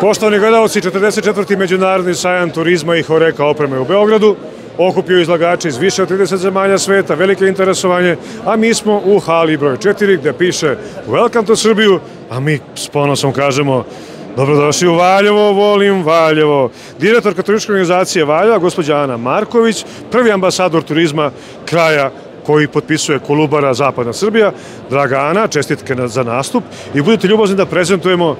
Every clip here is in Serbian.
Poštovani gledalci, 44. Međunarodni sajam turizma i horeka opreme u Beogradu okupio izlagače iz više od 30 zemalja sveta, velike interesovanje, a mi smo u hali broj 4 gde piše Welcome to Srbiju, a mi s ponosom kažemo Dobrodošli u Valjevo, volim Valjevo. Direktorka turističke organizacije Valjeva, gospođa Ana Marković, prvi ambasador turizma kraja koji potpisuje Kolubara Zapadna Srbija. Draga Ana, čestitke za nastup i budete ljubazni da prezentujemo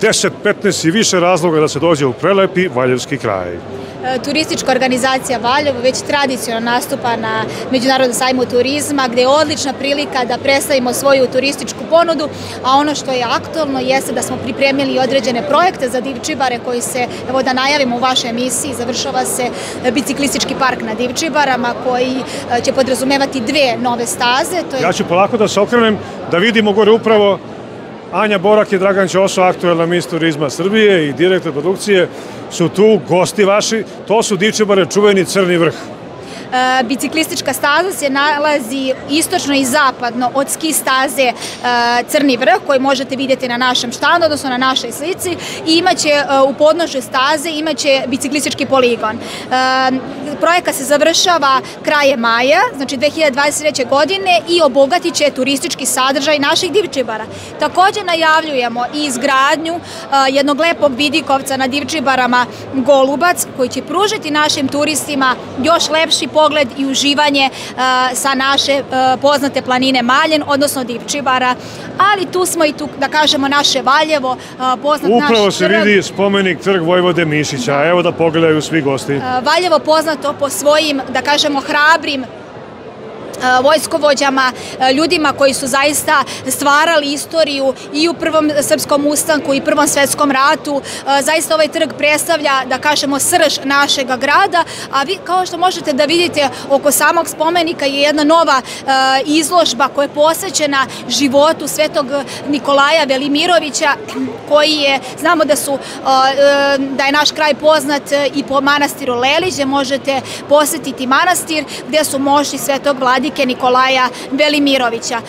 10, 15 i više razloga da se dođe u prelepi Valjevski kraj. E, turistička organizacija Valjevo već tradicionalno nastupa na Međunarodnom sajmu turizma gde je odlična prilika da predstavimo svoju turističku ponudu, a ono što je aktualno jeste da smo pripremili određene projekte za divčibare koji se, evo da najavimo u vašoj emisiji, završava se biciklistički park na divčibarama koji e, će podrazumevati dve nove staze. To je... Ja ću polako da se okrenem da vidimo gore upravo Anja Borak i Dragan Ćoso, aktuelna mis turizma Srbije i direktor produkcije, su tu gosti vaši. To su Dičebare, čuveni Crni vrh. E, biciklistička staza se nalazi istočno i zapadno od ski staze e, Crni vrh koji možete vidjeti na našem štandu, odnosno na našoj slici i imaće e, u podnožju staze imaće biciklistički poligon. Projekat se završava kraje maja, znači 2023. godine i obogatit će turistički sadržaj naših divčibara. Takođe najavljujemo i izgradnju jednog lepog vidikovca na divčibarama Golubac koji će pružiti našim turistima još lepši pogled i uživanje sa naše poznate planine Maljen, odnosno Divčibara, ali tu smo i tu, da kažemo, naše Valjevo, poznat Upravo naš Upravo se vidi spomenik trg Vojvode Mišića, evo da pogledaju svi gosti. Valjevo poznato po svojim, da kažemo, hrabrim E, vojskovođama, e, ljudima koji su zaista stvarali istoriju i u prvom srpskom ustanku i prvom svetskom ratu. E, zaista ovaj trg predstavlja, da kažemo, srž našega grada, a vi, kao što možete da vidite, oko samog spomenika je jedna nova izložba koja je posvećena životu svetog Nikolaja Velimirovića, koji je, znamo da su, da je naš kraj poznat i po manastiru Lelić, gde možete posetiti manastir, gde su mošti svetog vladi vladike Nikolaja Velimirovića.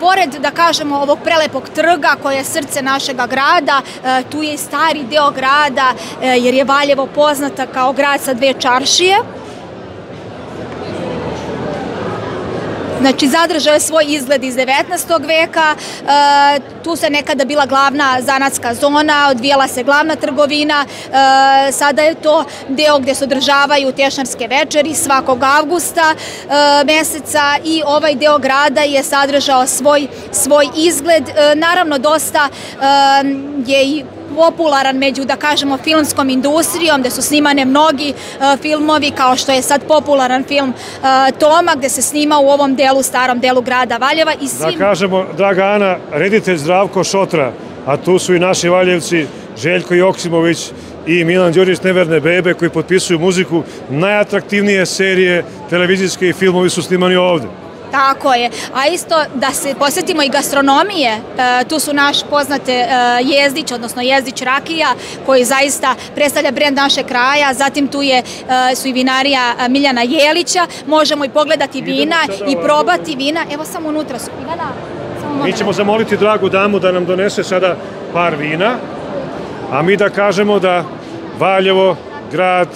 Pored, da kažemo, ovog prelepog trga koje je srce našega grada, e, tu je i stari deo grada, e, jer je Valjevo poznata kao grad sa dve čaršije, Znači, zadržao je svoj izgled iz 19. veka, e, tu se nekada bila glavna zanatska zona, odvijala se glavna trgovina, e, sada je to deo gde se održavaju tešnarske večeri svakog avgusta e, meseca i ovaj deo grada je sadržao svoj, svoj izgled. Naravno, dosta je i popularan među, da kažemo, filmskom industrijom, gde su snimane mnogi uh, filmovi, kao što je sad popularan film uh, Toma, gde se snima u ovom delu, starom delu grada Valjeva. I svim... Da kažemo, draga Ana, reditelj Zdravko Šotra, a tu su i naši Valjevci, Željko Joksimović i Milan Đorđević Neverne bebe koji potpisuju muziku. Najatraktivnije serije televizijske i filmovi su snimani ovde. Tako je. A isto da se posjetimo i gastronomije, e, tu su naš poznate e, Jezdić, odnosno Jezdić Rakija, koji zaista predstavlja brend naše kraja, zatim tu je, e, su i vinarija Miljana Jelića, možemo i pogledati vina i probati vina, evo samo unutra su vina. Mi ćemo zamoliti dragu damu da nam donese sada par vina, a mi da kažemo da Valjevo, grad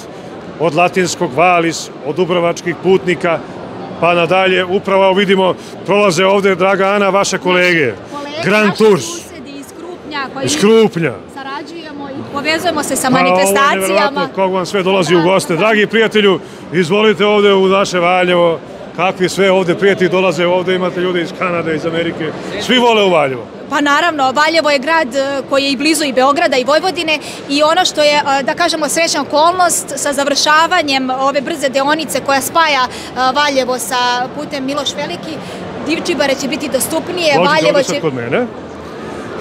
od latinskog valis, od dubrovačkih putnika, pa nadalje, upravo vidimo, prolaze ovde, draga Ana, vaše kolege. kolege Grand Tours. Iz Krupnja. Sarađujemo i povezujemo se sa pa, manifestacijama. Kog vam sve dolazi u goste. Dragi prijatelju, izvolite ovde u naše Valjevo. Kakvi sve ovde prijatelji dolaze, ovde imate ljude iz Kanade, iz Amerike. Svi vole u Valjevo. Pa naravno, Valjevo je grad e, koji je i blizu i Beograda i Vojvodine i ono što je, e, da kažemo, srećna okolnost sa završavanjem ove brze deonice koja spaja e, Valjevo sa putem Miloš Veliki, Divčibare će biti dostupnije, Dođite Valjevo će... kod mene.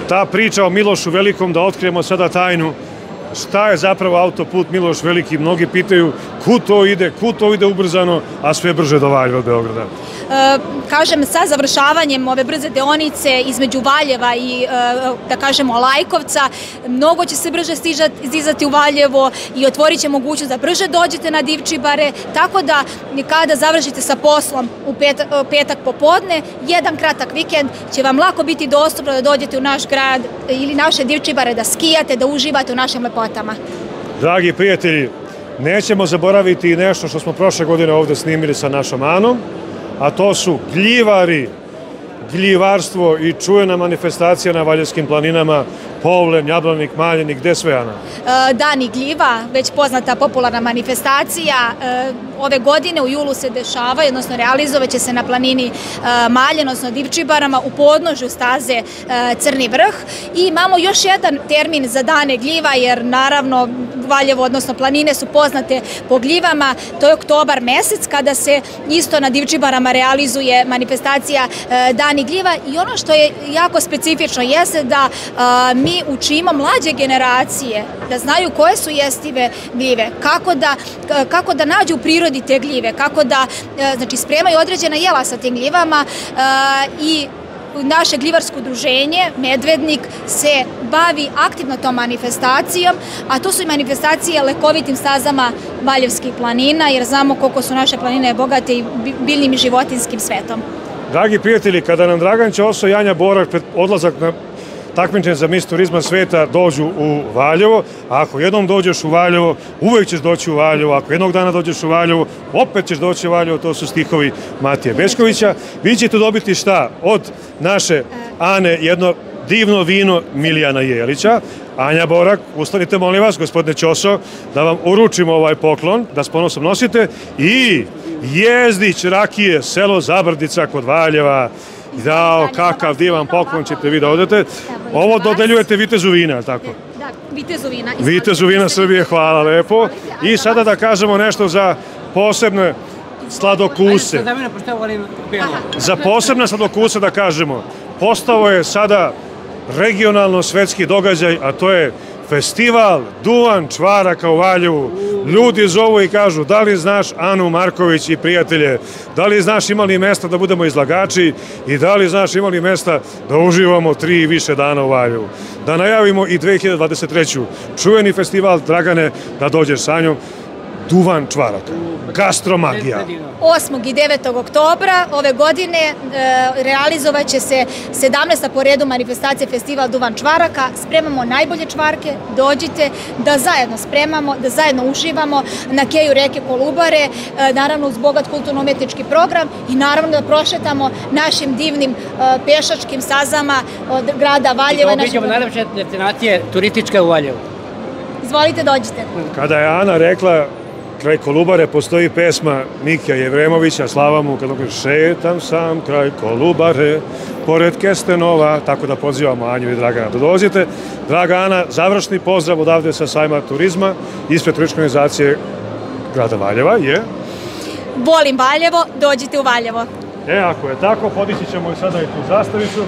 Ta priča o Milošu Velikom, da otkrijemo sada tajnu, šta je zapravo autoput Miloš Veliki. Mnogi pitaju kud to ide, kud to ide ubrzano, a sve brže do Valjeva od Beograda. E, kažem, sa završavanjem ove brze deonice između Valjeva i, e, da kažemo, Lajkovca, mnogo će se brže stizati u Valjevo i otvorit će mogućnost da brže dođete na Divčibare, tako da kada završite sa poslom u petak, petak popodne, jedan kratak vikend će vam lako biti dostupno da dođete u naš grad ili naše Divčibare da skijate, da uživate u našim lepotama. Dragi prijatelji, nećemo zaboraviti i nešto što smo prošle godine ovde snimili sa našom Anom, a to su gljivari, gljivarstvo i čujena manifestacija na Valjevskim planinama, Povlen, Jablanik, Maljenik, gde sve, Ana? E, Dani gljiva, već poznata popularna manifestacija, e, ove godine u julu se dešava, odnosno realizovaće se na planini e, Maljen, odnosno Divčibarama, u podnožju staze Crni vrh. I imamo još jedan termin za dane gljiva, jer naravno Valjevo, odnosno planine su poznate po gljivama, to je oktobar mesec kada se isto na Divčibarama realizuje manifestacija Dani gljiva i ono što je jako specifično jeste da mi mi učimo mlađe generacije da znaju koje su jestive gljive, kako da, kako da nađu u prirodi te gljive, kako da e, znači, spremaju određena jela sa tim gljivama e, i naše gljivarsko udruženje Medvednik se bavi aktivno tom manifestacijom, a to su i manifestacije lekovitim stazama Valjevskih planina, jer znamo koliko su naše planine bogate i biljnim i životinskim svetom. Dragi prijatelji, kada nam Dragan Ćoso i Anja Borak pred odlazak na takmičenje za mis turizma sveta dođu u Valjevo, a ako jednom dođeš u Valjevo, uvek ćeš doći u Valjevo, ako jednog dana dođeš u Valjevo, opet ćeš doći u Valjevo, to su stihovi Matije Bečkovića. Vi ćete dobiti šta? Od naše Ane jedno divno vino Milijana Jelića. Anja Borak, ustanite molim vas, gospodine Ćoso, da vam uručimo ovaj poklon, da s ponosom nosite i Jezdić rakije, selo Zabrdica kod Valjeva, Jao, kakav divan poklon ćete vi da odete. Ovo dodeljujete Vitezu vina, tako? Da, Vitezu vina. Vitezu vina Srbije, hvala lepo. I sada da kažemo nešto za posebne sladokuse. Za posebne sladokuse da kažemo, postao je sada regionalno svetski događaj, a to je festival Duvan čvaraka u Valjevu. Ljudi zovu i kažu da li znaš Anu Marković i prijatelje, da li znaš imali mesta da budemo izlagači i da li znaš imali mesta da uživamo tri i više dana u Valjevu. Da najavimo i 2023. čuveni festival Dragane da dođeš sa njom. Duvan čvaraka. Gastromagija. 8. i 9. oktobra ove godine e, realizovat će se 17. po redu manifestacije festival Duvan čvaraka. Spremamo najbolje čvarke, dođite da zajedno spremamo, da zajedno uživamo na keju reke Kolubare, e, naravno uz bogat kulturno-umetnički program i naravno da prošetamo našim divnim e, pešačkim sazama od grada Valjeva. I to obiđamo najlepše destinacije turističke u Valjevu. Izvolite, dođite. Kada je Ana rekla kraj Kolubare postoji pesma Mikija Jevremovića, slava mu, kada kaže šetam sam kraj Kolubare, pored Kestenova, tako da pozivamo Anju i Dragana da dolazite. Draga Ana, završni pozdrav odavde sa sajma turizma, ispred turističke organizacije grada Valjeva je... Volim Valjevo, dođite u Valjevo. E, ako je tako, podići ćemo i sada i tu zastavicu.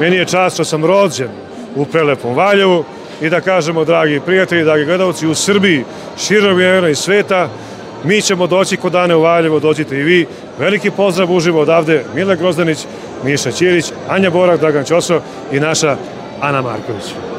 Meni je čast što sam rođen u prelepom Valjevu, i da kažemo, dragi prijatelji, dragi gledalci, u Srbiji, širom i sveta, mi ćemo doći kod dane u Valjevo, dođite i vi. Veliki pozdrav uživo odavde, Mile Grozdanić, Miša Ćirić, Anja Borak, Dragan Ćoso i naša Ana Marković.